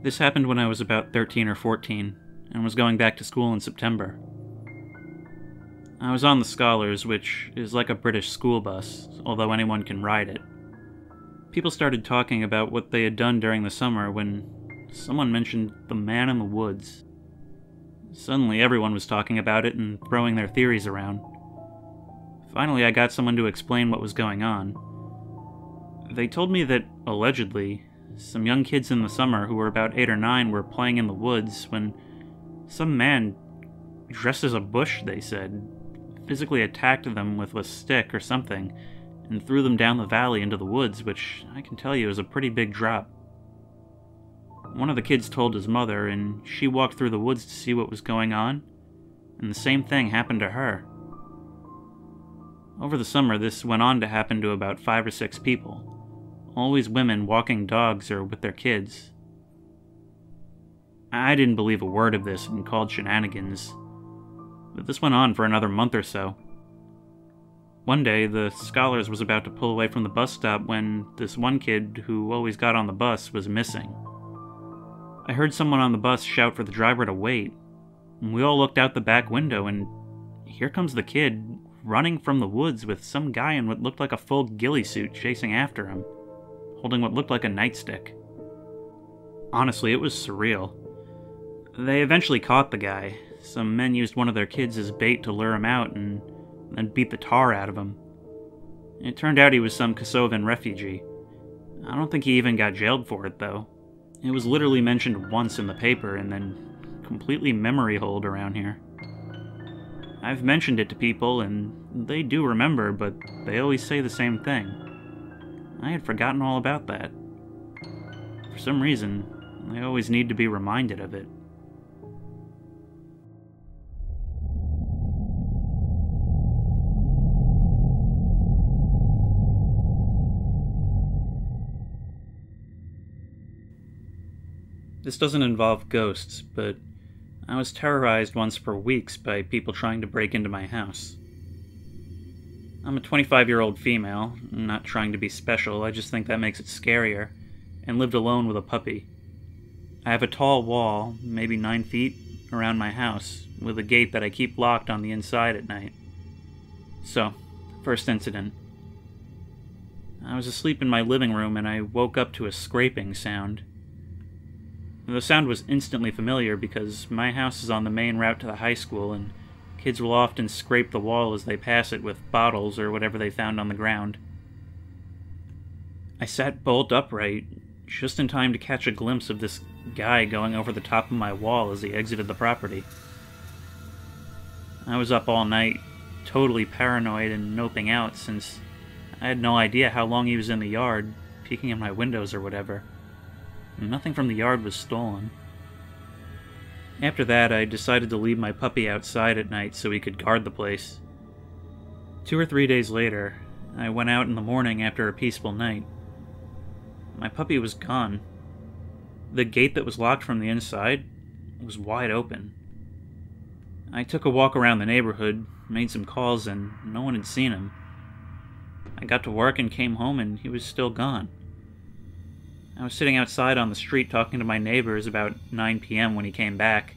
This happened when I was about 13 or 14 and was going back to school in September. I was on the Scholars, which is like a British school bus, although anyone can ride it. People started talking about what they had done during the summer when someone mentioned the man in the woods. Suddenly, everyone was talking about it and throwing their theories around. Finally, I got someone to explain what was going on. They told me that, allegedly, some young kids in the summer who were about 8 or 9 were playing in the woods when some man, dressed as a bush, they said, physically attacked them with a stick or something and threw them down the valley into the woods, which I can tell you is a pretty big drop. One of the kids told his mother, and she walked through the woods to see what was going on, and the same thing happened to her. Over the summer, this went on to happen to about five or six people, always women walking dogs or with their kids. I didn't believe a word of this and called shenanigans, but this went on for another month or so. One day, the Scholars was about to pull away from the bus stop when this one kid who always got on the bus was missing. I heard someone on the bus shout for the driver to wait. And we all looked out the back window, and here comes the kid running from the woods with some guy in what looked like a full ghillie suit chasing after him, holding what looked like a nightstick. Honestly, it was surreal. They eventually caught the guy. Some men used one of their kids as bait to lure him out, and and beat the tar out of him. It turned out he was some Kosovan refugee. I don't think he even got jailed for it, though. It was literally mentioned once in the paper and then completely memory holed around here. I've mentioned it to people, and they do remember, but they always say the same thing. I had forgotten all about that. For some reason, I always need to be reminded of it. This doesn't involve ghosts, but I was terrorized once for weeks by people trying to break into my house. I'm a 25 year old female, not trying to be special, I just think that makes it scarier, and lived alone with a puppy. I have a tall wall, maybe 9 feet, around my house, with a gate that I keep locked on the inside at night. So, first incident. I was asleep in my living room and I woke up to a scraping sound. The sound was instantly familiar because my house is on the main route to the high school, and kids will often scrape the wall as they pass it with bottles or whatever they found on the ground. I sat bolt upright, just in time to catch a glimpse of this guy going over the top of my wall as he exited the property. I was up all night, totally paranoid and noping out since I had no idea how long he was in the yard, peeking in my windows or whatever. Nothing from the yard was stolen. After that, I decided to leave my puppy outside at night so he could guard the place. Two or three days later, I went out in the morning after a peaceful night. My puppy was gone. The gate that was locked from the inside was wide open. I took a walk around the neighborhood, made some calls, and no one had seen him. I got to work and came home, and he was still gone. I was sitting outside on the street talking to my neighbors about 9 p.m. when he came back.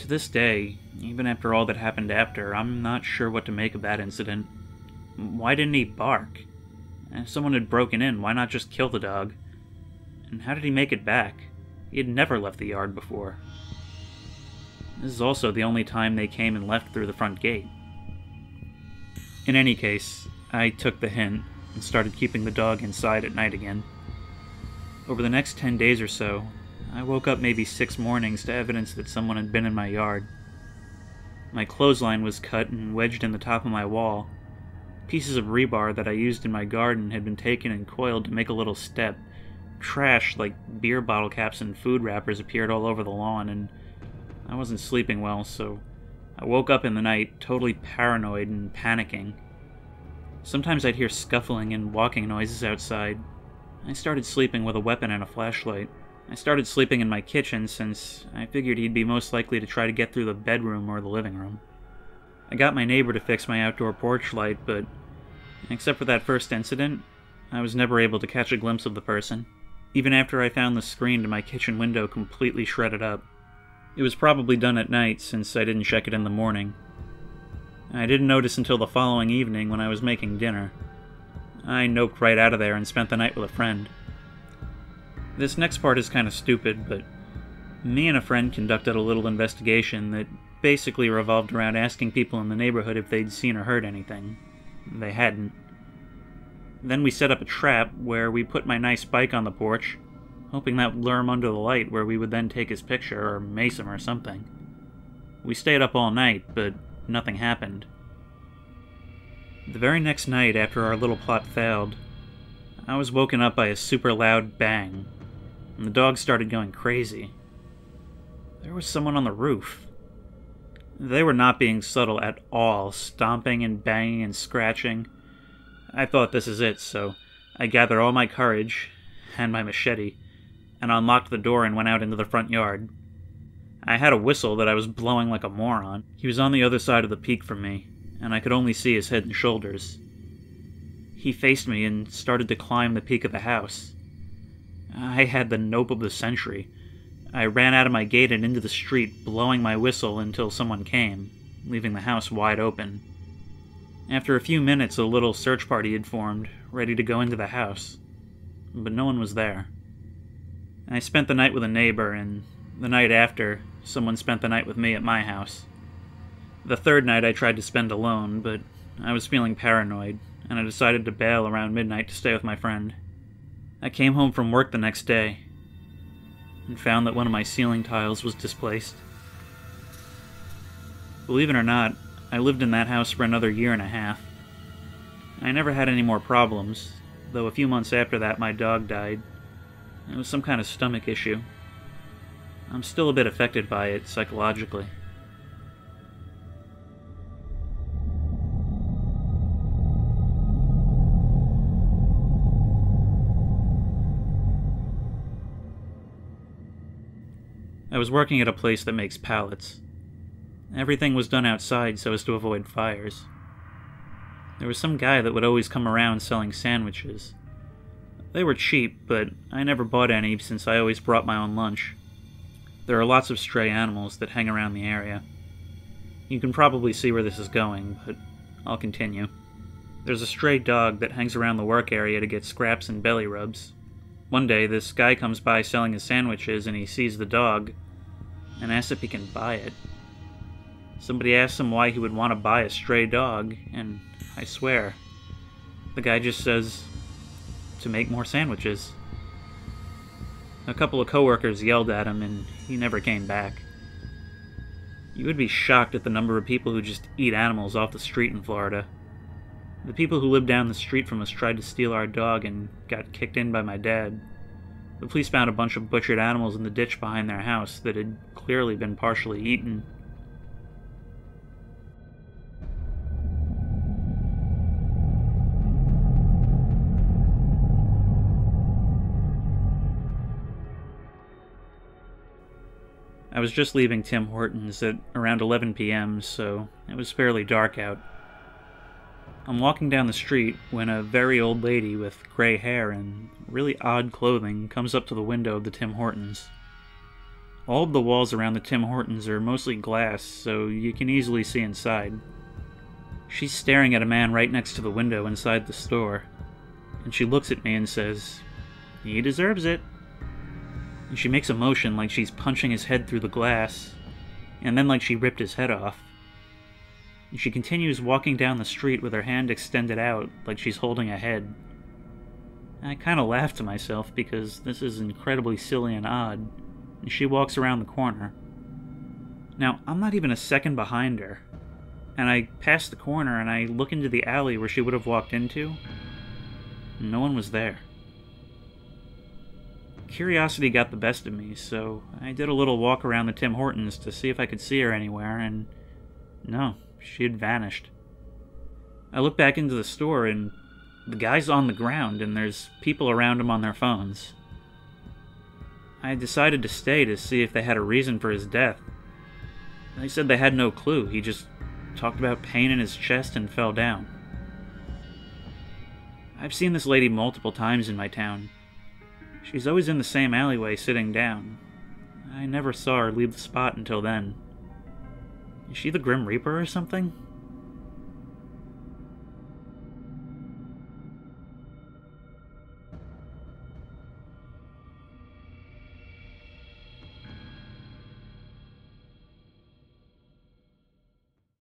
To this day, even after all that happened after, I'm not sure what to make of that incident. Why didn't he bark? If someone had broken in, why not just kill the dog? And how did he make it back? He had never left the yard before. This is also the only time they came and left through the front gate. In any case, I took the hint and started keeping the dog inside at night again. Over the next 10 days or so, I woke up maybe six mornings to evidence that someone had been in my yard. My clothesline was cut and wedged in the top of my wall. Pieces of rebar that I used in my garden had been taken and coiled to make a little step. Trash like beer bottle caps and food wrappers appeared all over the lawn, and I wasn't sleeping well, so I woke up in the night totally paranoid and panicking. Sometimes I'd hear scuffling and walking noises outside, I started sleeping with a weapon and a flashlight. I started sleeping in my kitchen since I figured he'd be most likely to try to get through the bedroom or the living room. I got my neighbor to fix my outdoor porch light, but except for that first incident, I was never able to catch a glimpse of the person. even after I found the screen to my kitchen window completely shredded up. It was probably done at night since I didn't check it in the morning. I didn't notice until the following evening when I was making dinner. I noped right out of there and spent the night with a friend. This next part is kind of stupid, but me and a friend conducted a little investigation that basically revolved around asking people in the neighborhood if they'd seen or heard anything. They hadn't. Then we set up a trap where we put my nice bike on the porch, hoping that would lure him under the light where we would then take his picture or mace him or something. We stayed up all night, but nothing happened. The very next night after our little plot failed, I was woken up by a super loud bang, and the dog started going crazy. There was someone on the roof. They were not being subtle at all, stomping and banging and scratching. I thought this is it, so I gathered all my courage and my machete and unlocked the door and went out into the front yard. I had a whistle that I was blowing like a moron. He was on the other side of the peak from me, and I could only see his head and shoulders. He faced me and started to climb the peak of the house. I had the nope of the century. I ran out of my gate and into the street, blowing my whistle until someone came, leaving the house wide open. After a few minutes, a little search party had formed, ready to go into the house, but no one was there. I spent the night with a neighbor, and the night after, someone spent the night with me at my house. The third night I tried to spend alone, but I was feeling paranoid, and I decided to bail around midnight to stay with my friend. I came home from work the next day, and found that one of my ceiling tiles was displaced. Believe it or not, I lived in that house for another year and a half. I never had any more problems, though a few months after that my dog died. It was some kind of stomach issue. I'm still a bit affected by it psychologically. I was working at a place that makes pallets. Everything was done outside so as to avoid fires. There was some guy that would always come around selling sandwiches. They were cheap, but I never bought any since I always brought my own lunch. There are lots of stray animals that hang around the area. You can probably see where this is going, but I'll continue. There's a stray dog that hangs around the work area to get scraps and belly rubs. One day, this guy comes by selling his sandwiches and he sees the dog and asks if he can buy it. Somebody asks him why he would want to buy a stray dog, and I swear, the guy just says, to make more sandwiches. A couple of coworkers yelled at him, and he never came back. You would be shocked at the number of people who just eat animals off the street in Florida. The people who lived down the street from us tried to steal our dog and got kicked in by my dad. The police found a bunch of butchered animals in the ditch behind their house that had clearly been partially eaten. I was just leaving Tim Hortons at around 11 p.m., so it was fairly dark out. I'm walking down the street when a very old lady with gray hair and really odd clothing comes up to the window of the Tim Hortons. All of the walls around the Tim Hortons are mostly glass, so you can easily see inside. She's staring at a man right next to the window inside the store, and she looks at me and says, He deserves it and she makes a motion like she's punching his head through the glass, and then like she ripped his head off. And she continues walking down the street with her hand extended out like she's holding a head. I kind of laugh to myself because this is incredibly silly and odd, and she walks around the corner. Now, I'm not even a second behind her, and I pass the corner and I look into the alley where she would have walked into. No one was there. Curiosity got the best of me, so I did a little walk around the Tim Hortons to see if I could see her anywhere, and no, she had vanished. I look back into the store, and the guy's on the ground, and there's people around him on their phones. I decided to stay to see if they had a reason for his death. They said they had no clue, he just talked about pain in his chest and fell down. I've seen this lady multiple times in my town. She's always in the same alleyway sitting down. I never saw her leave the spot until then. Is she the Grim Reaper or something?